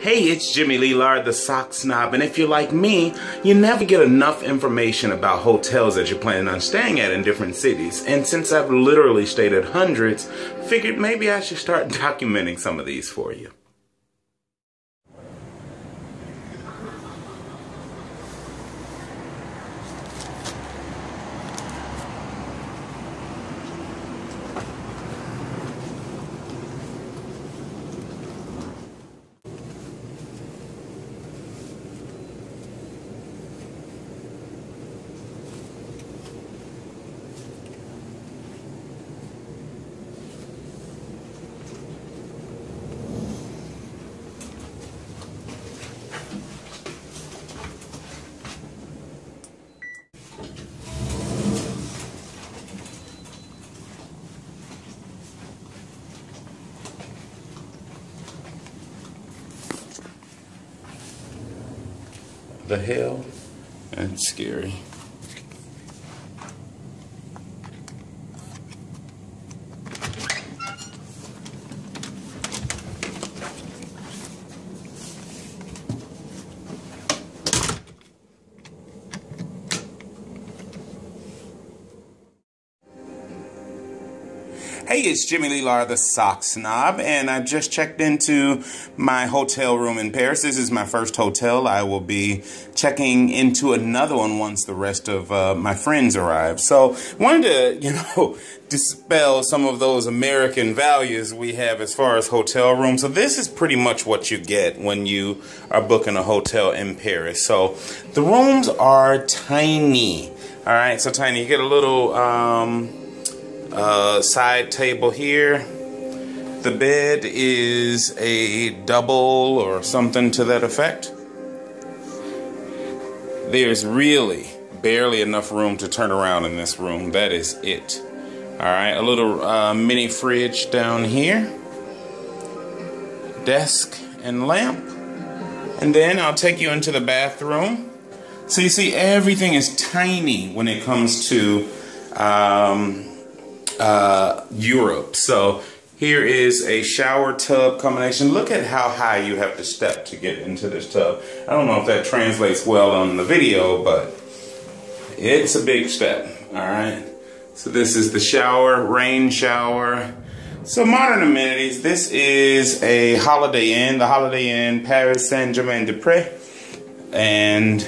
Hey, it's Jimmy Lee Lard, the sock snob, and if you're like me, you never get enough information about hotels that you're planning on staying at in different cities. And since I've literally stayed at hundreds, figured maybe I should start documenting some of these for you. The hell? That's scary. Hey, it's Jimmy Lee Lard, the sock snob, and I've just checked into my hotel room in Paris. This is my first hotel. I will be checking into another one once the rest of uh, my friends arrive. So, wanted to, you know, dispel some of those American values we have as far as hotel rooms. So, this is pretty much what you get when you are booking a hotel in Paris. So, the rooms are tiny. All right, so tiny. You get a little. Um, uh, side table here. The bed is a double or something to that effect. There's really barely enough room to turn around in this room. That is it. Alright, a little uh, mini fridge down here. Desk and lamp. And then I'll take you into the bathroom. So you see, everything is tiny when it comes to um, uh, Europe. So here is a shower tub combination. Look at how high you have to step to get into this tub. I don't know if that translates well on the video, but it's a big step. All right. So this is the shower, rain shower. So modern amenities. This is a Holiday Inn, the Holiday Inn Paris Saint-Germain-des-Prés. And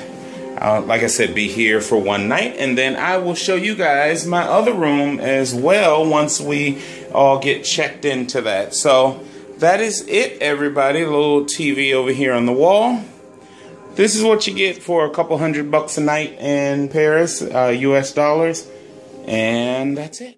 uh, like I said, be here for one night, and then I will show you guys my other room as well once we all get checked into that. So that is it, everybody. A little TV over here on the wall. This is what you get for a couple hundred bucks a night in Paris, uh, U.S. dollars, and that's it.